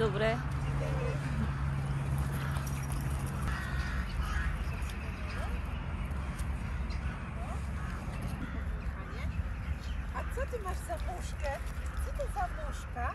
Dobry. A co ty masz za muszkę? Co to za muszka?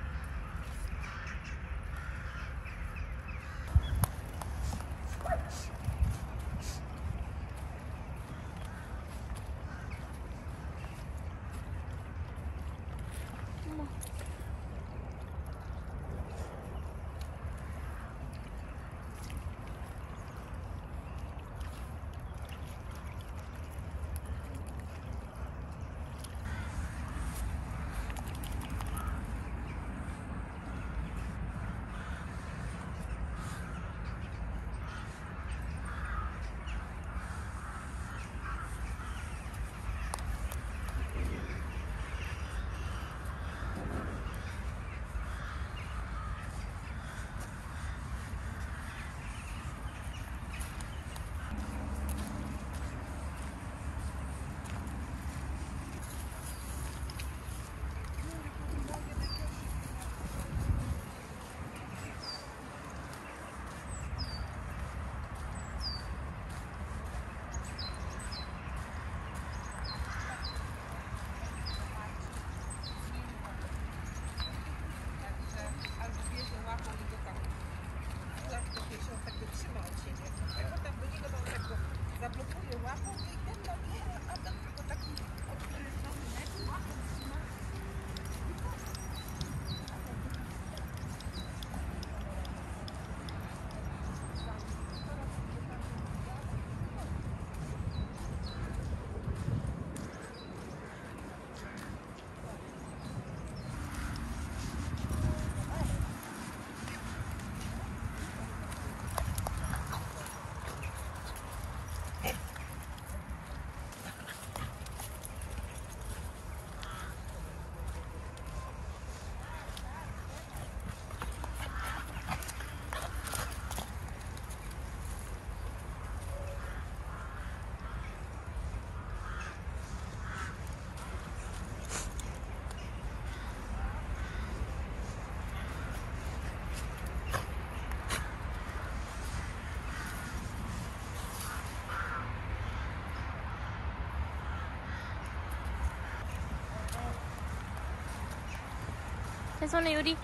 そのより。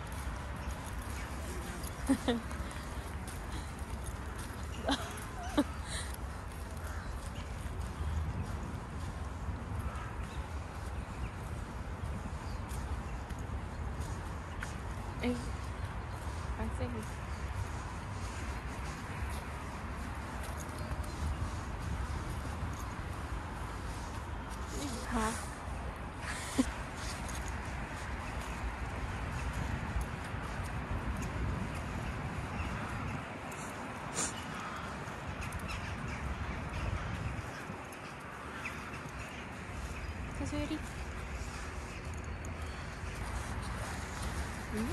水やりうん？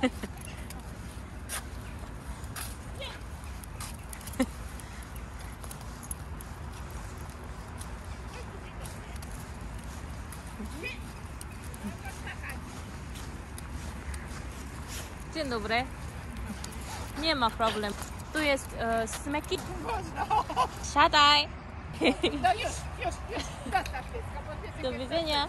ハ。Dzień dobry. Nie ma problem. Tu jest e, smeki. Siadaj. No już, już, już. Zostaw Do widzenia.